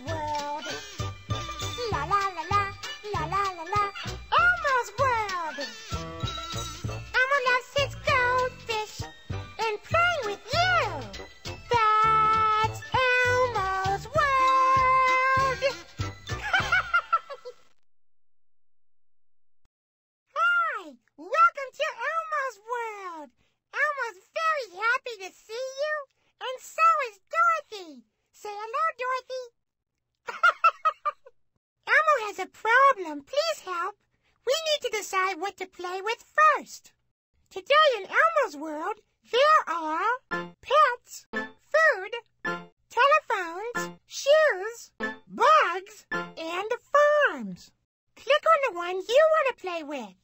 World. Decide what to play with first. Today in Elmo's world, there are pets, food, telephones, shoes, bugs, and farms. Click on the one you want to play with.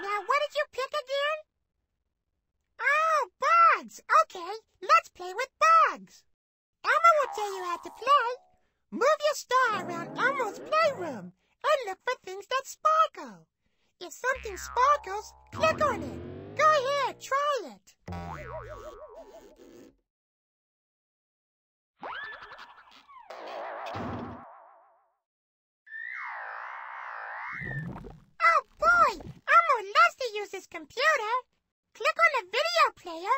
Now, what did you pick again? Oh, bugs! Okay, let's play with bugs. Elmo will tell you how to play. Move your star around Elmo's playroom and look for things that sparkle. If something sparkles, click on it. Go ahead, try it. Oh boy! Elmo loves to use his computer. Click on the video player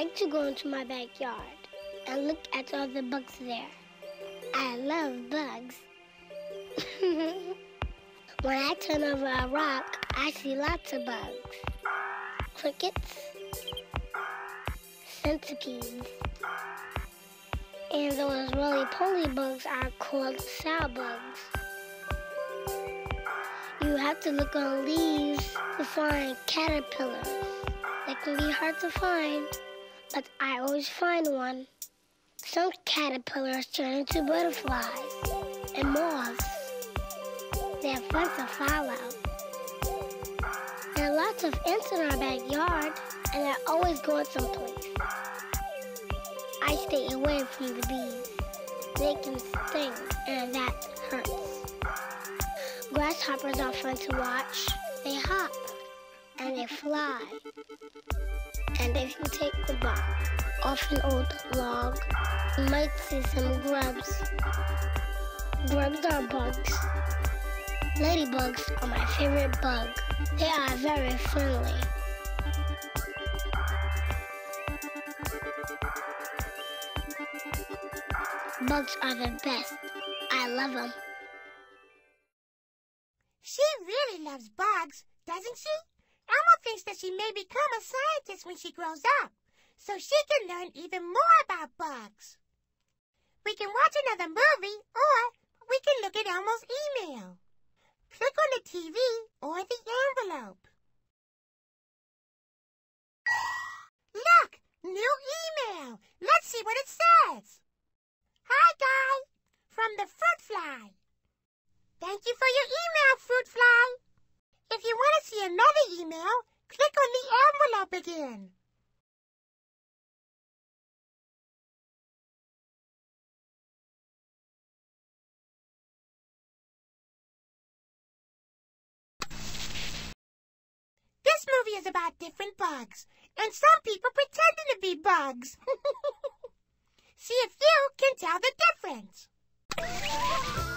like to go into my backyard and look at all the bugs there. I love bugs. when I turn over a rock, I see lots of bugs. Crickets, centipedes, and those roly-poly bugs are called sow bugs. You have to look on leaves to find caterpillars. They can be hard to find, but I always find one. Some caterpillars turn into butterflies and moths. They're fun to follow. There are lots of ants in our backyard, and they're always going someplace. I stay away from the bees. They can sting, and that hurts. Grasshoppers are fun to watch. They hop, and they fly. And if you take the bark off an old log, you might see some grubs. Grubs are bugs. Ladybugs are my favorite bug. They are very friendly. Bugs are the best. I love them. She really loves bugs, doesn't she? Thinks that she may become a scientist when she grows up, so she can learn even more about bugs. We can watch another movie, or we can look at Elmo's email. Click on the TV or the envelope. Look! New email! Let's see what it says. Hi, Guy! From the Fruit Fly. Thank you for your email, Fruit Fly. If you want to see another email, click on the envelope again. This movie is about different bugs, and some people pretending to be bugs. See if you can tell the difference.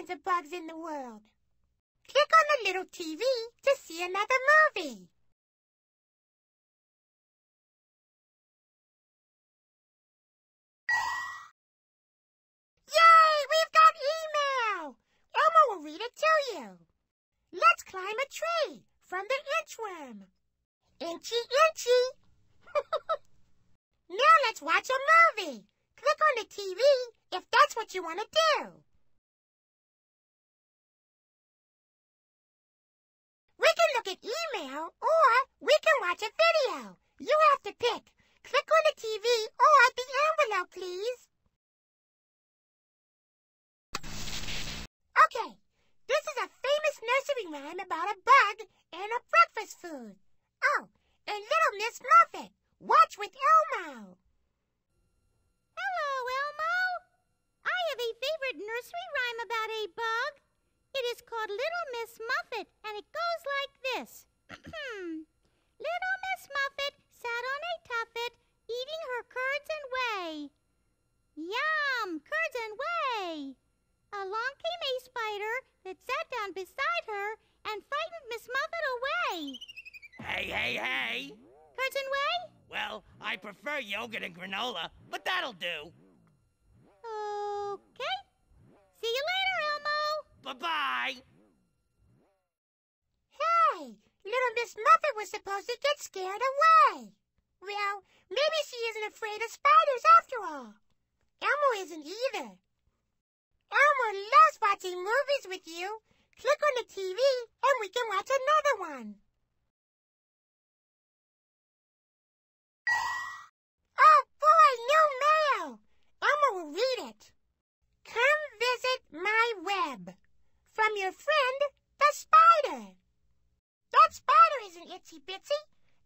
Kinds of bugs in the world. Click on the little TV to see another movie. Yay! We've got email! Elmo will read it to you. Let's climb a tree from the inchworm. Inchy, inchy. now let's watch a movie. Click on the TV if that's what you want to do. Email or we can watch a video. You have to pick. Click on the TV or the envelope, please. Okay, this is a famous nursery rhyme about a bug and a breakfast food. Oh, and Little Miss Muffet. Watch with Elmo. Hello, Elmo. I have a favorite nursery rhyme about a bug. It is called Little Miss Muffet, and it goes like this. Little Miss Muffet sat on a tuffet, eating her curds and whey. Yum, curds and whey. Along came a spider that sat down beside her and frightened Miss Muffet away. Hey, hey, hey! Curds and whey? Well, I prefer yogurt and granola, but that'll do. Okay. See you later, Elmo. Bye-bye! Hey, Little Miss Muffet was supposed to get scared away. Well, maybe she isn't afraid of spiders after all. Elmo isn't either. Elmo loves watching movies with you. Click on the TV and we can watch another one. Oh boy, new mail! Elmo will read it. Come visit my web. From your friend, the spider. That spider isn't itsy bitsy.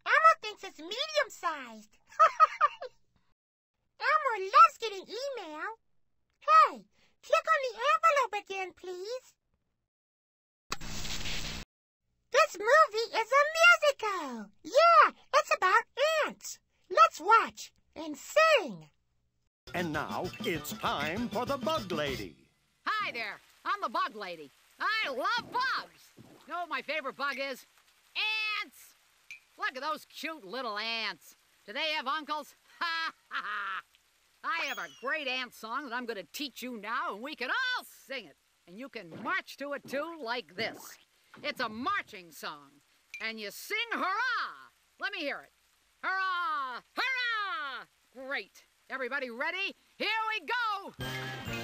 Elmo thinks it's medium sized. Elmo loves getting email. Hey, click on the envelope again, please. This movie is a musical. Yeah, it's about ants. Let's watch and sing. And now it's time for the Bug Lady. Hi there, I'm the bug lady. I love bugs. You know what my favorite bug is? Ants! Look at those cute little ants. Do they have uncles? Ha ha ha! I have a great ant song that I'm going to teach you now, and we can all sing it. And you can march to it too, like this. It's a marching song, and you sing hurrah! Let me hear it. Hurrah! Hurrah! Great. Everybody ready? Here we go!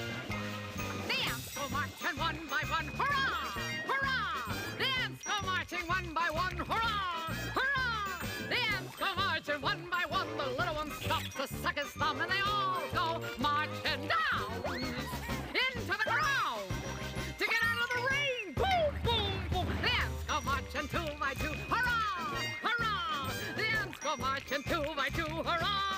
Marching two by two. Hurrah!